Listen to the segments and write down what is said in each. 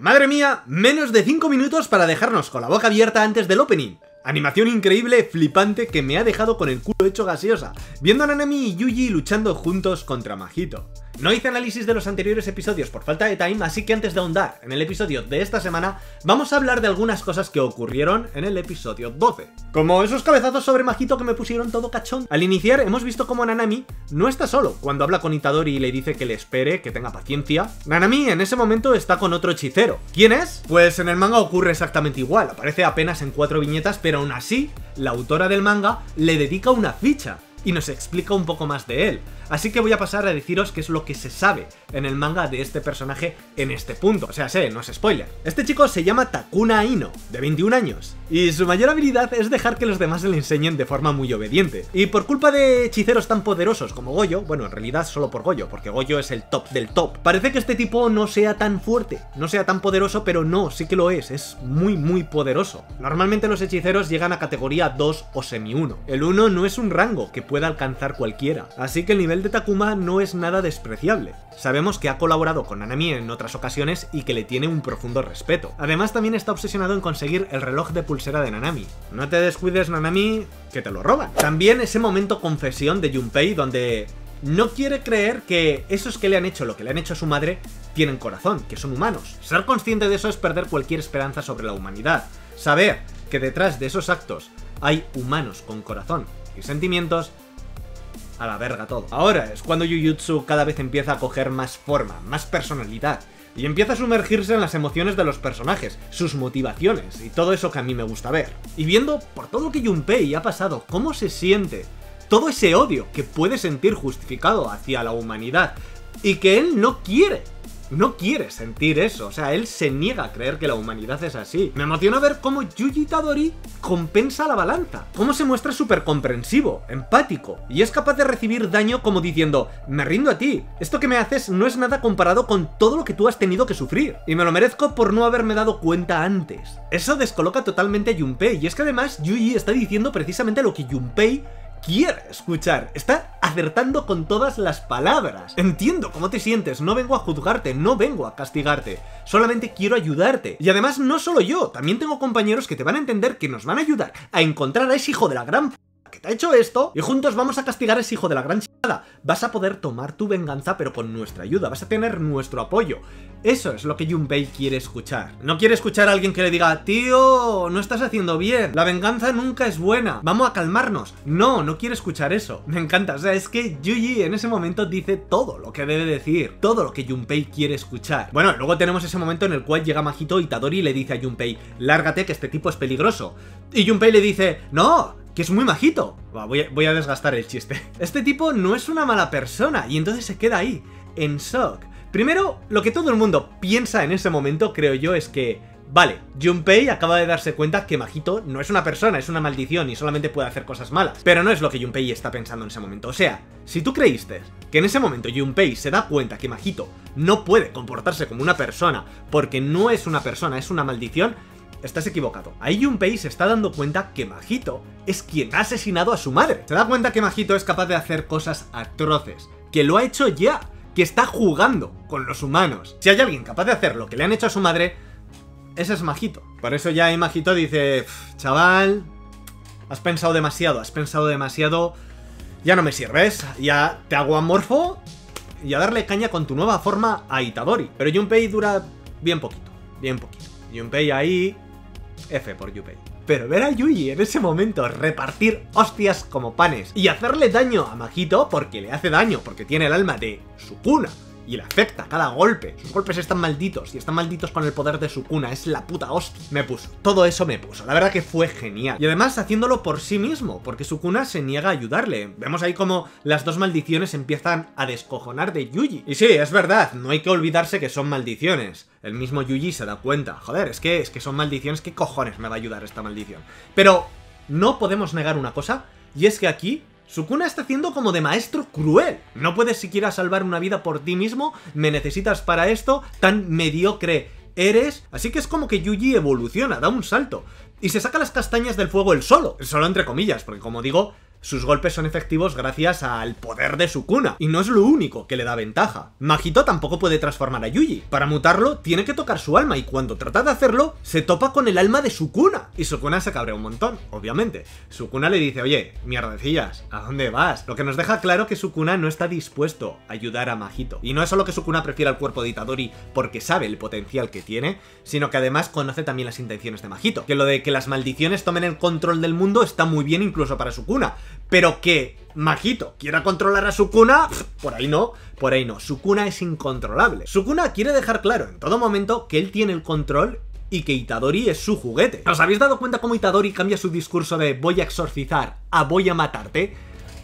Madre mía, menos de 5 minutos para dejarnos con la boca abierta antes del opening. Animación increíble, flipante, que me ha dejado con el culo hecho gaseosa, viendo a Nanami y Yuji luchando juntos contra Majito. No hice análisis de los anteriores episodios por falta de time, así que antes de ahondar en el episodio de esta semana, vamos a hablar de algunas cosas que ocurrieron en el episodio 12. Como esos cabezazos sobre Majito que me pusieron todo cachón. Al iniciar, hemos visto cómo Nanami no está solo cuando habla con Itadori y le dice que le espere, que tenga paciencia. Nanami en ese momento está con otro hechicero. ¿Quién es? Pues en el manga ocurre exactamente igual, aparece apenas en cuatro viñetas, pero aún así, la autora del manga le dedica una ficha y nos explica un poco más de él. Así que voy a pasar a deciros qué es lo que se sabe en el manga de este personaje en este punto. O sea, sé, no es spoiler. Este chico se llama Takuna Ino, de 21 años, y su mayor habilidad es dejar que los demás le enseñen de forma muy obediente. Y por culpa de hechiceros tan poderosos como Goyo, bueno, en realidad solo por Goyo, porque Goyo es el top del top, parece que este tipo no sea tan fuerte, no sea tan poderoso, pero no, sí que lo es, es muy muy poderoso. Normalmente los hechiceros llegan a categoría 2 o semi 1. El 1 no es un rango que pueda alcanzar cualquiera, así que el nivel de Takuma no es nada despreciable. Sabemos que ha colaborado con Nanami en otras ocasiones y que le tiene un profundo respeto. Además también está obsesionado en conseguir el reloj de pulsera de Nanami. No te descuides Nanami, que te lo roban. También ese momento confesión de Junpei donde no quiere creer que esos que le han hecho lo que le han hecho a su madre tienen corazón, que son humanos. Ser consciente de eso es perder cualquier esperanza sobre la humanidad. Saber que detrás de esos actos hay humanos con corazón y sentimientos a la verga todo. Ahora es cuando Jujutsu cada vez empieza a coger más forma, más personalidad. Y empieza a sumergirse en las emociones de los personajes, sus motivaciones y todo eso que a mí me gusta ver. Y viendo por todo lo que Junpei ha pasado, cómo se siente, todo ese odio que puede sentir justificado hacia la humanidad y que él no quiere no quiere sentir eso, o sea, él se niega a creer que la humanidad es así. Me emociona ver cómo Yuji Tadori compensa la balanza, cómo se muestra súper comprensivo, empático, y es capaz de recibir daño como diciendo, me rindo a ti, esto que me haces no es nada comparado con todo lo que tú has tenido que sufrir, y me lo merezco por no haberme dado cuenta antes. Eso descoloca totalmente a Junpei, y es que además Yuji está diciendo precisamente lo que Junpei quiere escuchar. Está acertando con todas las palabras. Entiendo cómo te sientes, no vengo a juzgarte, no vengo a castigarte. Solamente quiero ayudarte. Y además no solo yo, también tengo compañeros que te van a entender que nos van a ayudar a encontrar a ese hijo de la gran que te ha hecho esto y juntos vamos a castigar a ese hijo de la gran chingada. Vas a poder tomar tu venganza pero con nuestra ayuda, vas a tener nuestro apoyo. Eso es lo que Junpei quiere escuchar. No quiere escuchar a alguien que le diga, tío, no estás haciendo bien, la venganza nunca es buena, vamos a calmarnos. No, no quiere escuchar eso. Me encanta, o sea, es que Yuji en ese momento dice todo lo que debe decir, todo lo que Junpei quiere escuchar. Bueno, luego tenemos ese momento en el cual llega Majito y Tadori le dice a Junpei, lárgate que este tipo es peligroso. Y Junpei le dice, no, que es muy majito. voy, a, desgastar el chiste. Este tipo no es una mala persona y entonces se queda ahí, en shock. Primero, lo que todo el mundo piensa en ese momento, creo yo, es que Vale, Junpei acaba de darse cuenta que Majito no es una persona, es una maldición y solamente puede hacer cosas malas. Pero no es lo que Junpei está pensando en ese momento. O sea, si tú creíste que en ese momento Junpei se da cuenta que Majito no puede comportarse como una persona porque no es una persona, es una maldición, estás equivocado. Ahí Junpei se está dando cuenta que Majito es quien ha asesinado a su madre. Se da cuenta que Majito es capaz de hacer cosas atroces, que lo ha hecho ya, que está jugando con los humanos. Si hay alguien capaz de hacer lo que le han hecho a su madre, ese es Majito. Por eso ya ahí Majito dice, chaval, has pensado demasiado, has pensado demasiado, ya no me sirves, ya te hago amorfo y a darle caña con tu nueva forma a Itadori. Pero Junpei dura bien poquito, bien poquito. Junpei ahí F por Yupei. Pero ver a Yui en ese momento repartir hostias como panes y hacerle daño a Majito porque le hace daño, porque tiene el alma de su cuna y le afecta cada golpe. Sus golpes están malditos y están malditos con el poder de su cuna. Es la puta hostia. Me puso. Todo eso me puso. La verdad que fue genial. Y además haciéndolo por sí mismo, porque su cuna se niega a ayudarle. Vemos ahí como las dos maldiciones empiezan a descojonar de Yuji. Y sí, es verdad, no hay que olvidarse que son maldiciones. El mismo Yuji se da cuenta. Joder, es que, es que son maldiciones. ¿Qué cojones me va a ayudar esta maldición? Pero no podemos negar una cosa, y es que aquí Sukuna está haciendo como de maestro cruel. No puedes siquiera salvar una vida por ti mismo, me necesitas para esto, tan mediocre eres. Así que es como que Yuji evoluciona, da un salto. Y se saca las castañas del fuego el solo. Solo entre comillas, porque como digo, sus golpes son efectivos gracias al poder de Sukuna, y no es lo único que le da ventaja. Majito tampoco puede transformar a Yuji. Para mutarlo, tiene que tocar su alma, y cuando trata de hacerlo, se topa con el alma de Sukuna. Y Sukuna se cabrea un montón, obviamente. Sukuna le dice, oye, mierdecillas, ¿a dónde vas? Lo que nos deja claro que Sukuna no está dispuesto a ayudar a Majito. Y no es solo que Sukuna prefiera el cuerpo de Itadori porque sabe el potencial que tiene, sino que además conoce también las intenciones de Majito. Que lo de que las maldiciones tomen el control del mundo está muy bien incluso para Sukuna, pero que Majito quiera controlar a Sukuna, por ahí no, por ahí no. Sukuna es incontrolable. Sukuna quiere dejar claro en todo momento que él tiene el control y que Itadori es su juguete. ¿Os habéis dado cuenta cómo Itadori cambia su discurso de voy a exorcizar a voy a matarte?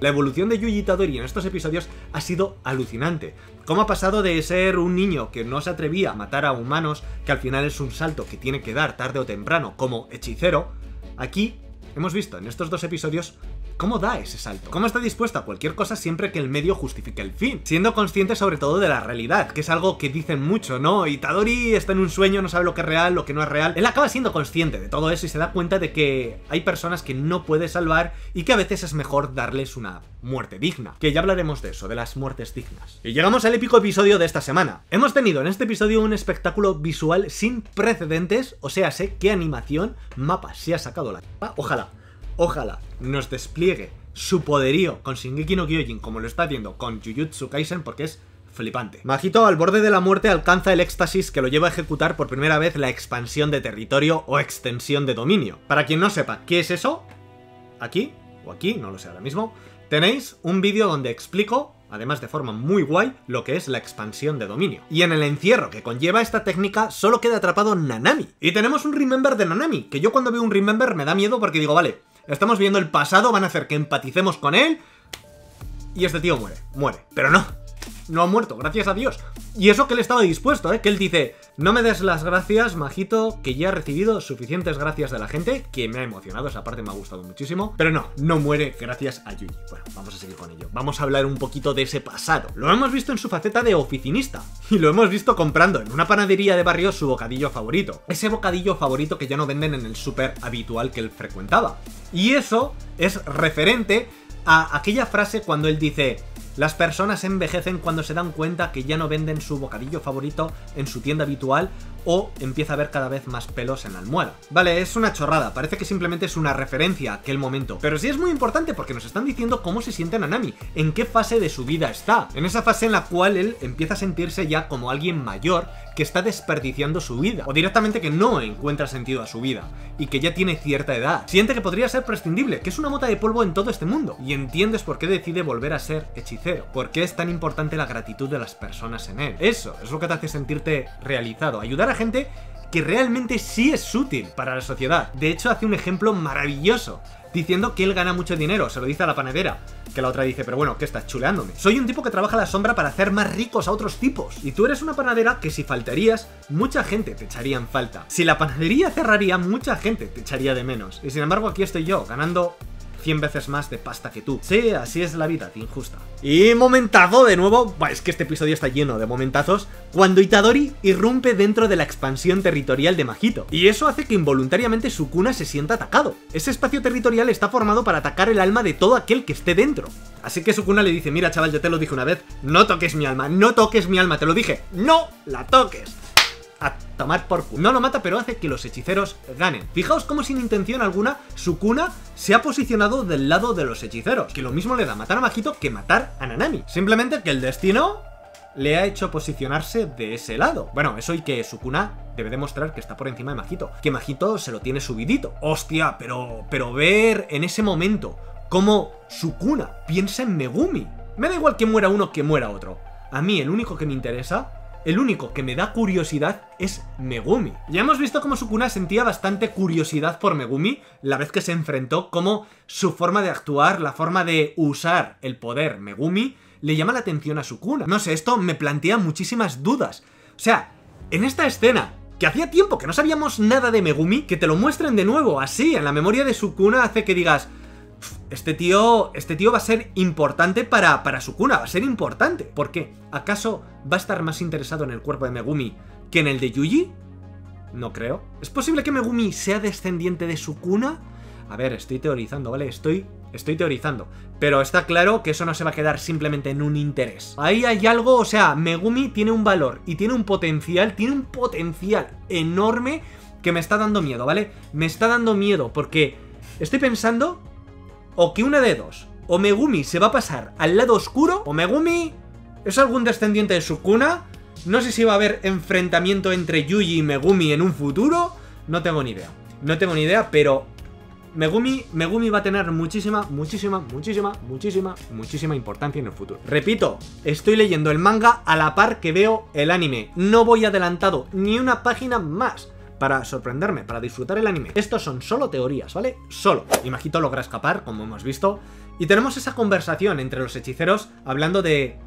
La evolución de Yuji Itadori en estos episodios ha sido alucinante. Cómo ha pasado de ser un niño que no se atrevía a matar a humanos, que al final es un salto que tiene que dar tarde o temprano como hechicero, aquí hemos visto en estos dos episodios ¿Cómo da ese salto? ¿Cómo está dispuesto a cualquier cosa siempre que el medio justifique el fin? Siendo consciente sobre todo de la realidad, que es algo que dicen mucho, ¿no? Itadori está en un sueño, no sabe lo que es real, lo que no es real. Él acaba siendo consciente de todo eso y se da cuenta de que hay personas que no puede salvar y que a veces es mejor darles una muerte digna. Que ya hablaremos de eso, de las muertes dignas. Y llegamos al épico episodio de esta semana. Hemos tenido en este episodio un espectáculo visual sin precedentes, o sea, sé qué animación, mapa, se ha sacado la... Ojalá ojalá nos despliegue su poderío con Shingeki no Kyojin como lo está haciendo con Jujutsu Kaisen porque es flipante. Majito al borde de la muerte alcanza el éxtasis que lo lleva a ejecutar por primera vez la expansión de territorio o extensión de dominio. Para quien no sepa qué es eso, aquí o aquí, no lo sé ahora mismo, tenéis un vídeo donde explico además de forma muy guay, lo que es la expansión de dominio. Y en el encierro que conlleva esta técnica solo queda atrapado Nanami. Y tenemos un Remember de Nanami, que yo cuando veo un Remember me da miedo porque digo, vale, Estamos viendo el pasado, van a hacer que empaticemos con él. Y este tío muere, muere. Pero no, no ha muerto, gracias a Dios. Y eso que él estaba dispuesto, ¿eh? Que él dice, no me des las gracias, majito, que ya he recibido suficientes gracias de la gente, que me ha emocionado, esa parte me ha gustado muchísimo. Pero no, no muere gracias a Yuji. Bueno, vamos a seguir con ello. Vamos a hablar un poquito de ese pasado. Lo hemos visto en su faceta de oficinista. Y lo hemos visto comprando en una panadería de barrio su bocadillo favorito. Ese bocadillo favorito que ya no venden en el súper habitual que él frecuentaba. Y eso es referente a aquella frase cuando él dice las personas envejecen cuando se dan cuenta que ya no venden su bocadillo favorito en su tienda habitual o empieza a haber cada vez más pelos en la almohada. Vale, es una chorrada, parece que simplemente es una referencia a aquel momento, pero sí es muy importante porque nos están diciendo cómo se siente Nanami, en qué fase de su vida está, en esa fase en la cual él empieza a sentirse ya como alguien mayor que está desperdiciando su vida, o directamente que no encuentra sentido a su vida, y que ya tiene cierta edad. Siente que podría ser prescindible, que es una mota de polvo en todo este mundo, y entiendes por qué decide volver a ser hechicero, por qué es tan importante la gratitud de las personas en él. Eso es lo que te hace sentirte realizado, ayudar a gente que realmente sí es útil para la sociedad. De hecho, hace un ejemplo maravilloso diciendo que él gana mucho dinero, se lo dice a la panadera. Que la otra dice, pero bueno, ¿qué estás chuleándome? Soy un tipo que trabaja a la sombra para hacer más ricos a otros tipos. Y tú eres una panadera que si faltarías, mucha gente te echaría en falta. Si la panadería cerraría, mucha gente te echaría de menos. Y sin embargo, aquí estoy yo, ganando 100 veces más de pasta que tú. Sí, así es la vida, injusta. Y momentazo de nuevo, es que este episodio está lleno de momentazos, cuando Itadori irrumpe dentro de la expansión territorial de Majito. Y eso hace que involuntariamente Sukuna se sienta atacado. Ese espacio territorial está formado para atacar el alma de todo aquel que esté dentro. Así que Sukuna le dice, mira chaval, ya te lo dije una vez, no toques mi alma, no toques mi alma, te lo dije, no la toques tomar por culo. No lo mata, pero hace que los hechiceros ganen. Fijaos cómo sin intención alguna, Sukuna se ha posicionado del lado de los hechiceros. Que lo mismo le da matar a Majito que matar a Nanami. Simplemente que el destino le ha hecho posicionarse de ese lado. Bueno, eso y que Sukuna debe demostrar que está por encima de Majito. Que Majito se lo tiene subidito. Hostia, pero, pero ver en ese momento cómo Sukuna piensa en Megumi. Me da igual que muera uno que muera otro. A mí el único que me interesa el único que me da curiosidad es Megumi. Ya hemos visto cómo Sukuna sentía bastante curiosidad por Megumi la vez que se enfrentó, cómo su forma de actuar, la forma de usar el poder Megumi, le llama la atención a Sukuna. No sé, esto me plantea muchísimas dudas. O sea, en esta escena, que hacía tiempo que no sabíamos nada de Megumi, que te lo muestren de nuevo así en la memoria de Sukuna hace que digas, este tío, este tío va a ser importante para, para Sukuna, va a ser importante. ¿Por qué? ¿Acaso va a estar más interesado en el cuerpo de Megumi que en el de Yuji? No creo. ¿Es posible que Megumi sea descendiente de Sukuna? A ver, estoy teorizando, ¿vale? Estoy estoy teorizando. Pero está claro que eso no se va a quedar simplemente en un interés. Ahí hay algo, o sea, Megumi tiene un valor y tiene un potencial, tiene un potencial enorme que me está dando miedo, ¿vale? Me está dando miedo porque estoy pensando o que una de dos, o Megumi se va a pasar al lado oscuro, o Megumi es algún descendiente de su cuna, no sé si va a haber enfrentamiento entre Yuji y Megumi en un futuro, no tengo ni idea. No tengo ni idea, pero Megumi, Megumi va a tener muchísima, muchísima, muchísima, muchísima, muchísima importancia en el futuro. Repito, estoy leyendo el manga a la par que veo el anime. No voy adelantado ni una página más para sorprenderme, para disfrutar el anime. Estos son solo teorías, ¿vale? Solo. Y Majito logra escapar, como hemos visto. Y tenemos esa conversación entre los hechiceros hablando de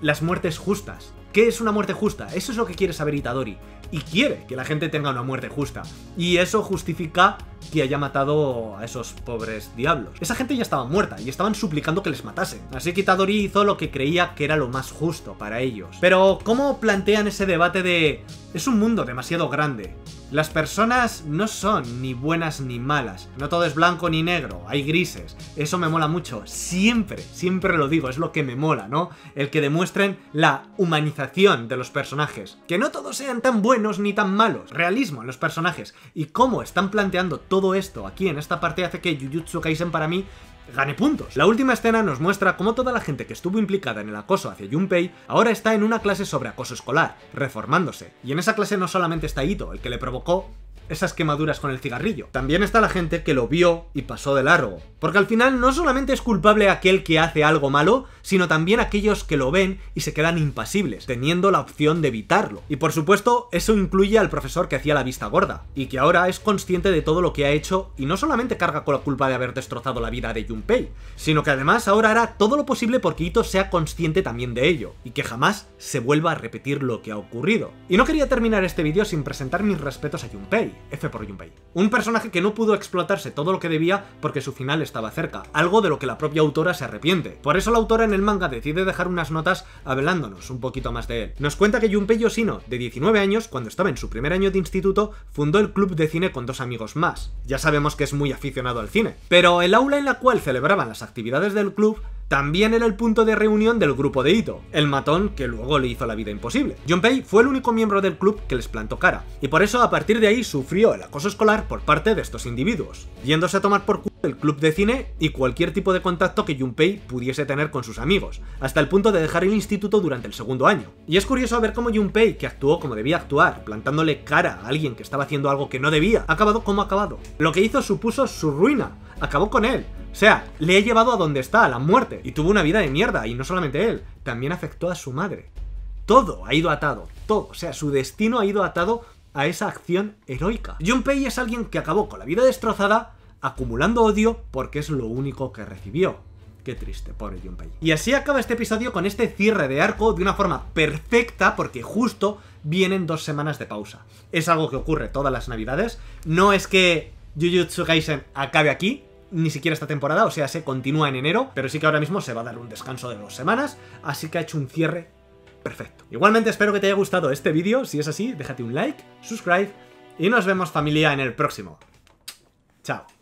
las muertes justas. ¿Qué es una muerte justa? Eso es lo que quiere saber Itadori. Y quiere que la gente tenga una muerte justa. Y eso justifica que haya matado a esos pobres diablos. Esa gente ya estaba muerta y estaban suplicando que les matasen. Así que Itadori hizo lo que creía que era lo más justo para ellos. Pero, ¿cómo plantean ese debate de... Es un mundo demasiado grande. Las personas no son ni buenas ni malas. No todo es blanco ni negro, hay grises. Eso me mola mucho. Siempre, siempre lo digo, es lo que me mola, ¿no? El que demuestren la humanización de los personajes. Que no todos sean tan buenos ni tan malos. Realismo en los personajes. Y cómo están planteando todo esto aquí en esta parte hace que Jujutsu Kaisen para mí gane puntos. La última escena nos muestra cómo toda la gente que estuvo implicada en el acoso hacia Junpei ahora está en una clase sobre acoso escolar, reformándose. Y en esa clase no solamente está Ito, el que le provocó esas quemaduras con el cigarrillo. También está la gente que lo vio y pasó de largo. Porque al final no solamente es culpable aquel que hace algo malo, sino también aquellos que lo ven y se quedan impasibles, teniendo la opción de evitarlo. Y por supuesto, eso incluye al profesor que hacía la vista gorda, y que ahora es consciente de todo lo que ha hecho y no solamente carga con la culpa de haber destrozado la vida de Junpei, sino que además ahora hará todo lo posible porque Ito sea consciente también de ello, y que jamás se vuelva a repetir lo que ha ocurrido. Y no quería terminar este vídeo sin presentar mis respetos a Junpei, F por Junpei. Un personaje que no pudo explotarse todo lo que debía porque su final estaba cerca, algo de lo que la propia autora se arrepiente. Por eso la autora en el manga decide dejar unas notas hablándonos un poquito más de él. Nos cuenta que Junpei Yoshino, de 19 años, cuando estaba en su primer año de instituto, fundó el club de cine con dos amigos más. Ya sabemos que es muy aficionado al cine. Pero el aula en la cual celebraban las actividades del club también era el punto de reunión del grupo de Ito, el matón que luego le hizo la vida imposible. Junpei fue el único miembro del club que les plantó cara, y por eso a partir de ahí sufrió el acoso escolar por parte de estos individuos, yéndose a tomar por culo el club de cine y cualquier tipo de contacto que Junpei pudiese tener con sus amigos, hasta el punto de dejar el instituto durante el segundo año. Y es curioso ver cómo Junpei, que actuó como debía actuar, plantándole cara a alguien que estaba haciendo algo que no debía, ha acabado como ha acabado. Lo que hizo supuso su ruina, acabó con él, o sea, le he llevado a donde está, a la muerte. Y tuvo una vida de mierda. Y no solamente él, también afectó a su madre. Todo ha ido atado. Todo. O sea, su destino ha ido atado a esa acción heroica. Junpei es alguien que acabó con la vida destrozada, acumulando odio, porque es lo único que recibió. Qué triste, pobre Junpei. Y así acaba este episodio con este cierre de arco de una forma perfecta, porque justo vienen dos semanas de pausa. Es algo que ocurre todas las navidades. No es que Jujutsu Kaisen acabe aquí, ni siquiera esta temporada, o sea, se continúa en enero, pero sí que ahora mismo se va a dar un descanso de dos semanas, así que ha hecho un cierre perfecto. Igualmente espero que te haya gustado este vídeo, si es así, déjate un like, subscribe y nos vemos familia en el próximo. Chao.